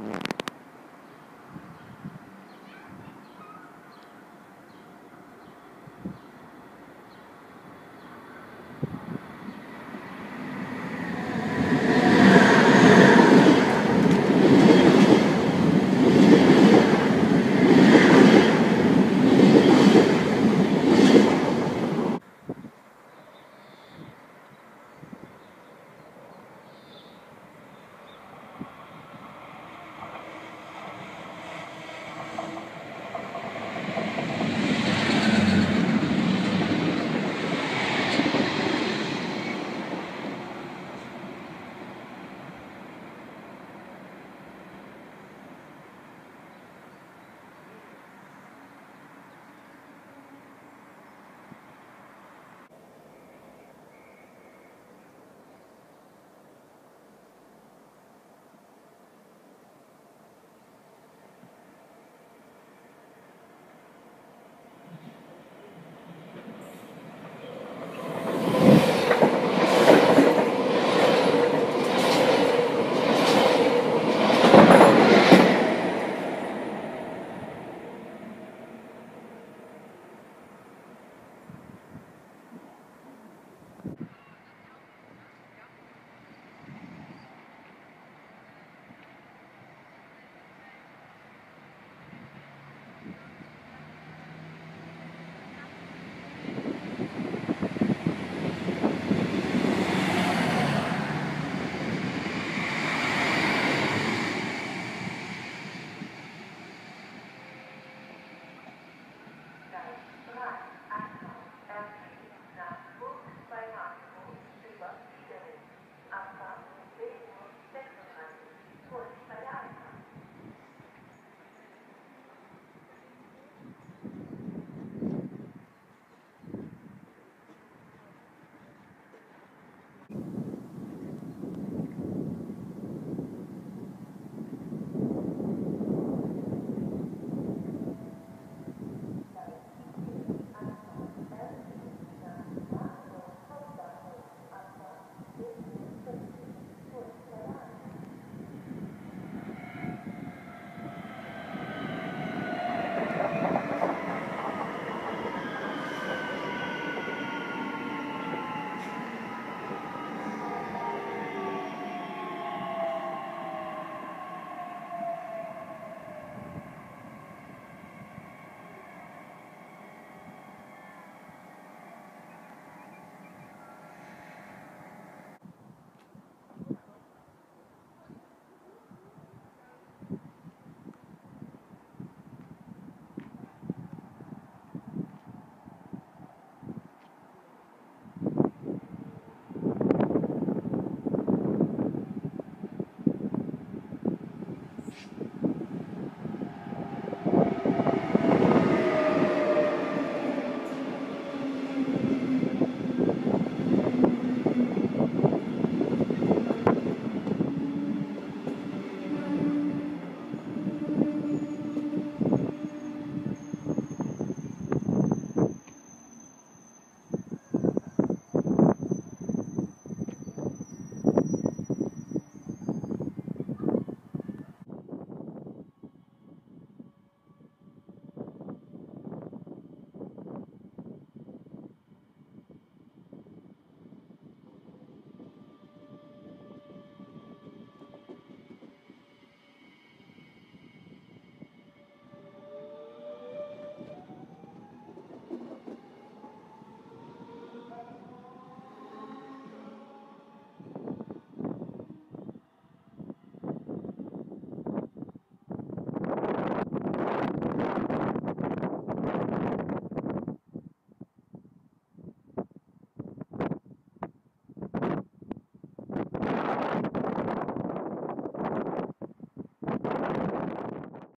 Yeah.